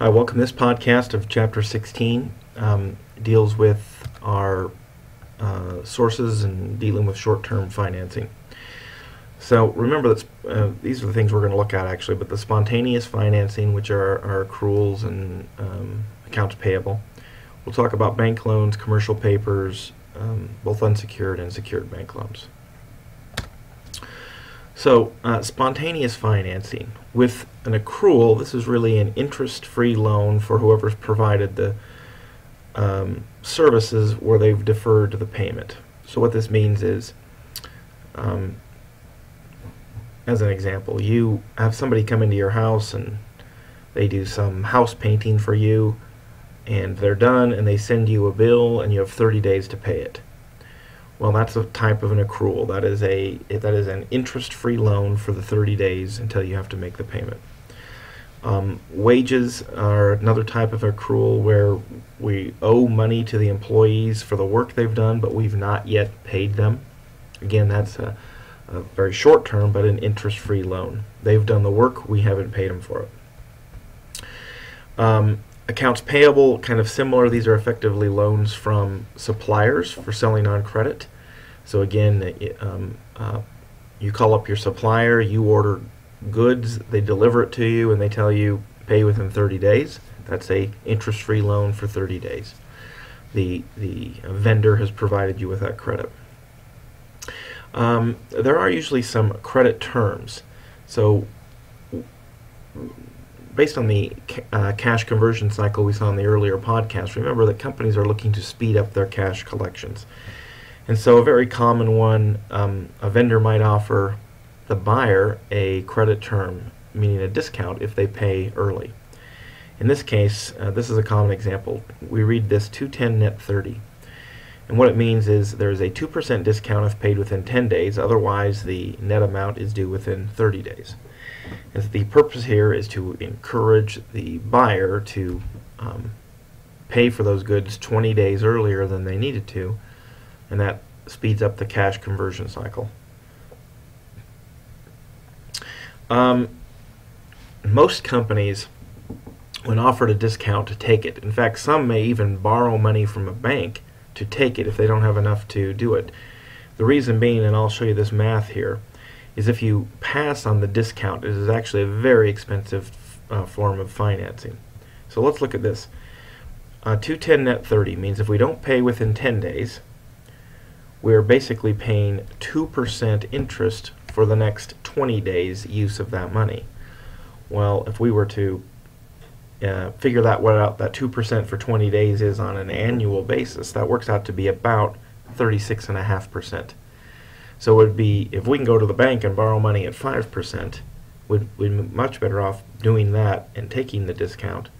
Hi, welcome. This podcast of Chapter 16 um, deals with our uh, sources and dealing with short-term financing. So remember that uh, these are the things we're going to look at actually, but the spontaneous financing, which are our accruals and um, accounts payable. We'll talk about bank loans, commercial papers, um, both unsecured and secured bank loans. So, uh, spontaneous financing with an accrual, this is really an interest-free loan for whoever's provided the um, services where they've deferred the payment. So what this means is, um, as an example, you have somebody come into your house and they do some house painting for you and they're done and they send you a bill and you have 30 days to pay it. Well, that's a type of an accrual. That is a that is an interest-free loan for the 30 days until you have to make the payment. Um, wages are another type of accrual where we owe money to the employees for the work they've done, but we've not yet paid them. Again, that's a, a very short term, but an interest-free loan. They've done the work, we haven't paid them for it. Um, Accounts payable, kind of similar. These are effectively loans from suppliers for selling on credit. So again, um, uh, you call up your supplier, you order goods, they deliver it to you, and they tell you pay within 30 days. That's a interest-free loan for 30 days. The the vendor has provided you with that credit. Um, there are usually some credit terms. So based on the uh, cash conversion cycle we saw in the earlier podcast, remember that companies are looking to speed up their cash collections. And so, a very common one, um, a vendor might offer the buyer a credit term, meaning a discount if they pay early. In this case, uh, this is a common example. We read this 210 net 30. And what it means is there's a 2% discount if paid within 10 days, otherwise, the net amount is due within 30 days. And the purpose here is to encourage the buyer to um, pay for those goods 20 days earlier than they needed to, and that speeds up the cash conversion cycle. Um, most companies, when offered a discount, to take it. In fact, some may even borrow money from a bank to take it if they don't have enough to do it. The reason being, and I'll show you this math here, is if you pass on the discount, it is actually a very expensive uh, form of financing. So let's look at this. Uh, 210 net 30 means if we don't pay within 10 days, we're basically paying 2% interest for the next 20 days use of that money. Well, if we were to uh, figure that what out, that 2% for 20 days is on an annual basis, that works out to be about 36.5%. So it would be, if we can go to the bank and borrow money at 5%, we'd, we'd be much better off doing that and taking the discount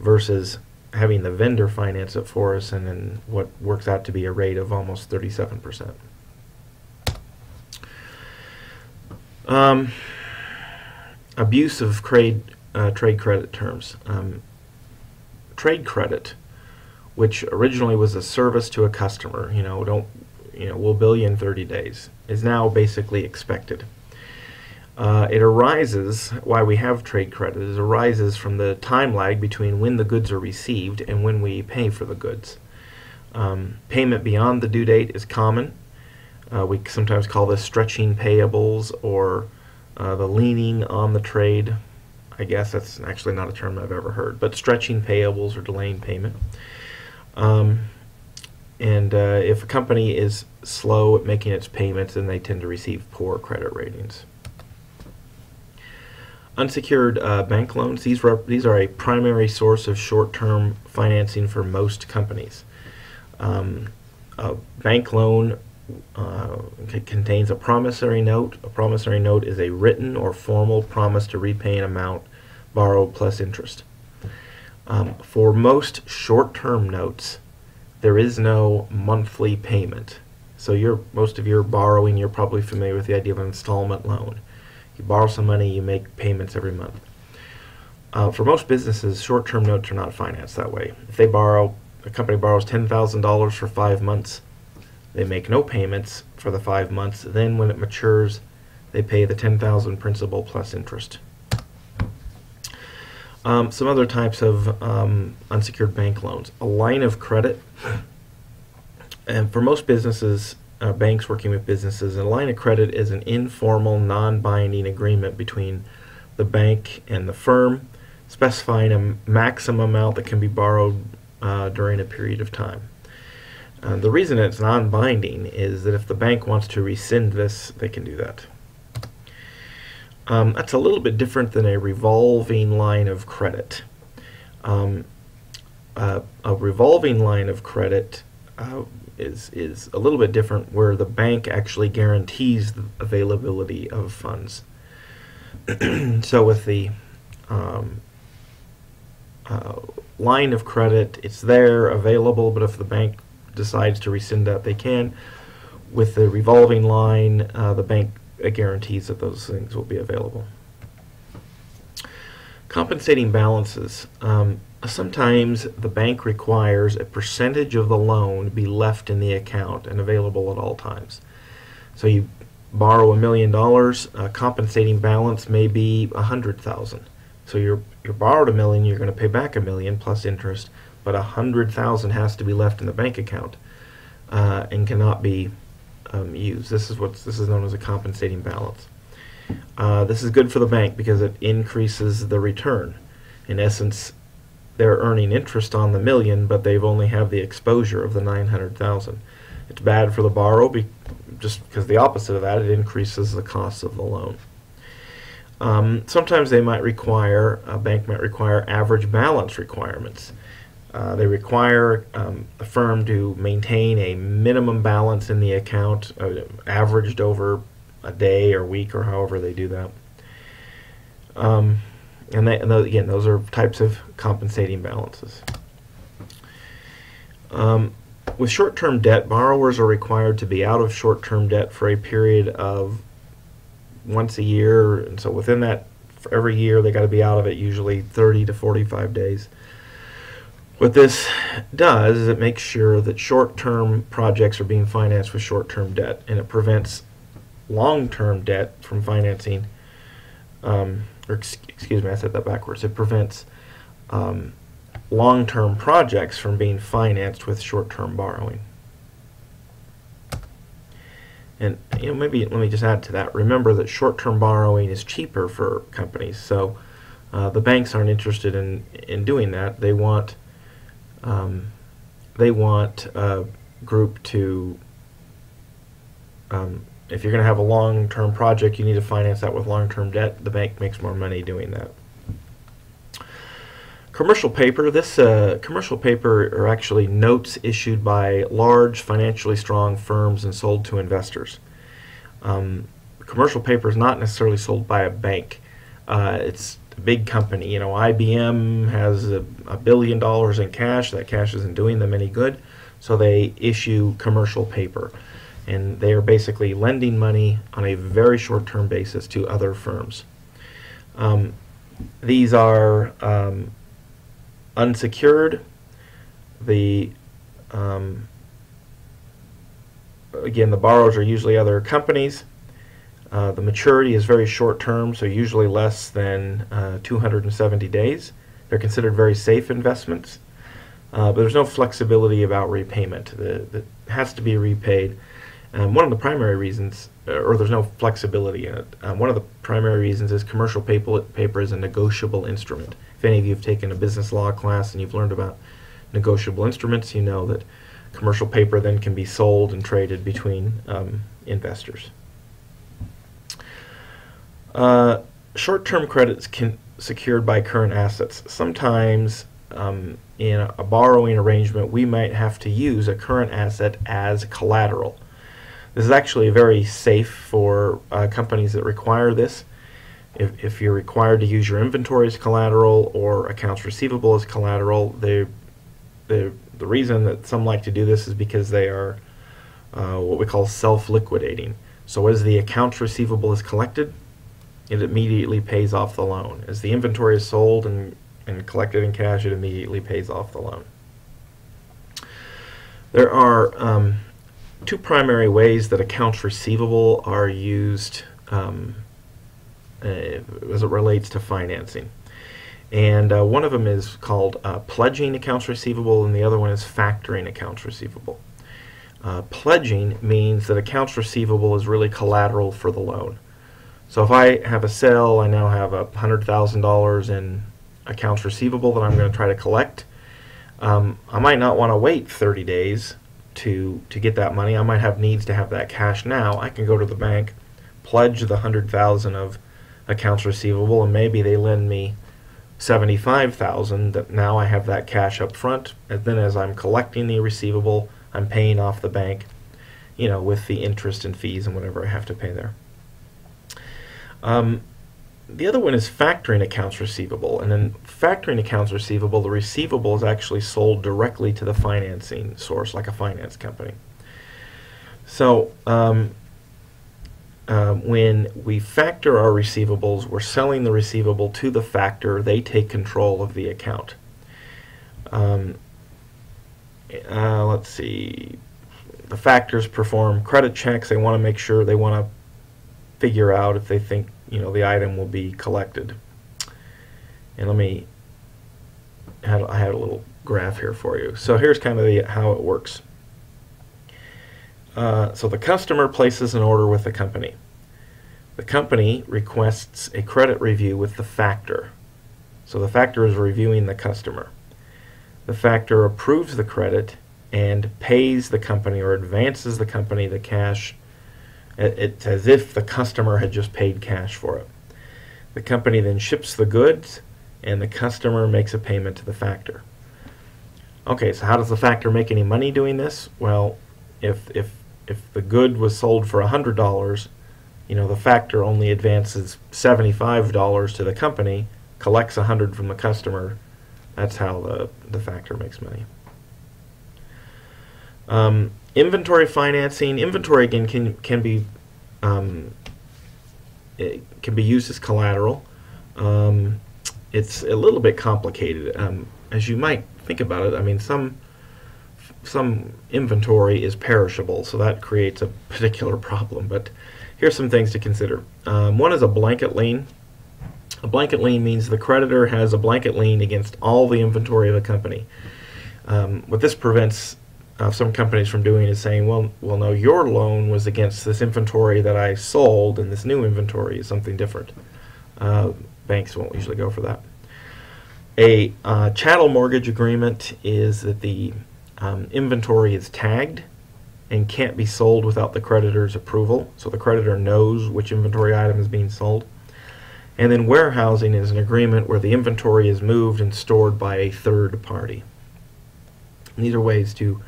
versus having the vendor finance it for us and then what works out to be a rate of almost 37%. Um, abuse of trade, uh, trade credit terms. Um, trade credit, which originally was a service to a customer, you know, don't you know, we'll bill you in 30 days, is now basically expected. Uh, it arises, why we have trade credit, is arises from the time lag between when the goods are received and when we pay for the goods. Um, payment beyond the due date is common. Uh, we sometimes call this stretching payables or uh, the leaning on the trade. I guess that's actually not a term I've ever heard, but stretching payables or delaying payment. Um, and uh, if a company is slow at making its payments, then they tend to receive poor credit ratings. Unsecured uh, bank loans, these, these are a primary source of short-term financing for most companies. Um, a bank loan uh, contains a promissory note. A promissory note is a written or formal promise to repay an amount borrowed plus interest. Um, for most short-term notes, there is no monthly payment. So you're most of your borrowing, you're probably familiar with the idea of an installment loan. You borrow some money, you make payments every month. Uh, for most businesses, short-term notes are not financed that way. If they borrow, a company borrows $10,000 for five months, they make no payments for the five months. Then when it matures, they pay the 10,000 principal plus interest. Um, some other types of um, unsecured bank loans. A line of credit. And for most businesses, uh, banks working with businesses, a line of credit is an informal, non binding agreement between the bank and the firm, specifying a maximum amount that can be borrowed uh, during a period of time. Uh, the reason it's non binding is that if the bank wants to rescind this, they can do that. Um, that's a little bit different than a revolving line of credit. Um, uh, a revolving line of credit uh, is is a little bit different, where the bank actually guarantees the availability of funds. so with the um, uh, line of credit, it's there, available, but if the bank decides to rescind that, they can. With the revolving line, uh, the bank guarantees that those things will be available. Compensating balances. Um, sometimes the bank requires a percentage of the loan to be left in the account and available at all times. So you borrow a million dollars, a compensating balance may be a hundred thousand. So you're you're borrowed a million, you're going to pay back a million plus interest, but a hundred thousand has to be left in the bank account uh, and cannot be um. This is what this is known as a compensating balance. Uh, this is good for the bank because it increases the return. In essence, they're earning interest on the million, but they've only have the exposure of the 900,000. It's bad for the borrower be just because the opposite of that, it increases the cost of the loan. Um, sometimes they might require, a bank might require average balance requirements. Uh, they require um, the firm to maintain a minimum balance in the account, uh, averaged over a day or week or however they do that. Um, and, they, and those, again, those are types of compensating balances. Um, with short-term debt, borrowers are required to be out of short-term debt for a period of once a year, and so within that, every year, they got to be out of it usually 30 to 45 days. What this does is it makes sure that short-term projects are being financed with short-term debt, and it prevents long-term debt from financing, um, or excuse me, I said that backwards. It prevents um, long-term projects from being financed with short-term borrowing. And you know, maybe let me just add to that. Remember that short-term borrowing is cheaper for companies, so uh, the banks aren't interested in in doing that. They want um, they want a group to, um, if you're going to have a long-term project, you need to finance that with long-term debt. The bank makes more money doing that. Commercial paper. This uh, commercial paper are actually notes issued by large, financially strong firms and sold to investors. Um, commercial paper is not necessarily sold by a bank. Uh, it's big company. You know, IBM has a, a, billion dollars in cash. That cash isn't doing them any good, so they issue commercial paper. And they are basically lending money on a very short term basis to other firms. Um, these are um, unsecured. The um, again, the borrowers are usually other companies. Uh, the maturity is very short term, so usually less than uh, 270 days. They're considered very safe investments, uh, but there's no flexibility about repayment. it has to be repaid. Um, one of the primary reasons, uh, or there's no flexibility in it, um, one of the primary reasons is commercial paper, paper is a negotiable instrument. If any of you have taken a business law class and you've learned about negotiable instruments, you know that commercial paper then can be sold and traded between um, investors. Uh, short-term credits can secured by current assets. Sometimes um, in a borrowing arrangement, we might have to use a current asset as collateral. This is actually very safe for uh, companies that require this. If, if you're required to use your inventory as collateral or accounts receivable as collateral, they, they, the reason that some like to do this is because they are uh, what we call self-liquidating. So as the accounts receivable is collected, it immediately pays off the loan. As the inventory is sold and, and collected in cash, it immediately pays off the loan. There are um, two primary ways that accounts receivable are used um, uh, as it relates to financing. And uh, one of them is called uh, pledging accounts receivable, and the other one is factoring accounts receivable. Uh, pledging means that accounts receivable is really collateral for the loan. So if I have a sale, I now have a hundred thousand dollars in accounts receivable that I'm going to try to collect. Um, I might not want to wait 30 days to to get that money. I might have needs to have that cash now. I can go to the bank, pledge the hundred thousand of accounts receivable, and maybe they lend me seventy-five thousand. That now I have that cash up front, and then as I'm collecting the receivable, I'm paying off the bank, you know, with the interest and fees and whatever I have to pay there. Um, the other one is factoring accounts receivable. And in factoring accounts receivable, the receivable is actually sold directly to the financing source, like a finance company. So um, uh, when we factor our receivables, we're selling the receivable to the factor. They take control of the account. Um, uh, let's see. The factors perform credit checks. They want to make sure they want to figure out if they think you know the item will be collected. And let me have, I have a little graph here for you. So here's kind of the, how it works. Uh, so the customer places an order with the company. The company requests a credit review with the factor. So the factor is reviewing the customer. The factor approves the credit and pays the company or advances the company the cash it's as if the customer had just paid cash for it. The company then ships the goods, and the customer makes a payment to the factor. Okay, so how does the factor make any money doing this? Well, if if if the good was sold for hundred dollars, you know the factor only advances seventy-five dollars to the company, collects a hundred from the customer. That's how the the factor makes money. Um, inventory financing. Inventory again can can be um, it can be used as collateral. Um, it's a little bit complicated, um, as you might think about it. I mean, some some inventory is perishable, so that creates a particular problem. But here's some things to consider. Um, one is a blanket lien. A blanket lien means the creditor has a blanket lien against all the inventory of the company. Um, what this prevents uh, some companies from doing is saying, well, well, no, your loan was against this inventory that I sold, and this new inventory is something different. Uh, banks won't usually go for that. A uh, chattel mortgage agreement is that the um, inventory is tagged and can't be sold without the creditor's approval, so the creditor knows which inventory item is being sold. And then warehousing is an agreement where the inventory is moved and stored by a third party. And these are ways to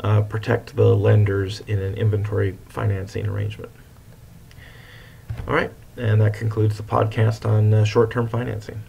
uh, protect the lenders in an inventory financing arrangement. All right, and that concludes the podcast on uh, short-term financing.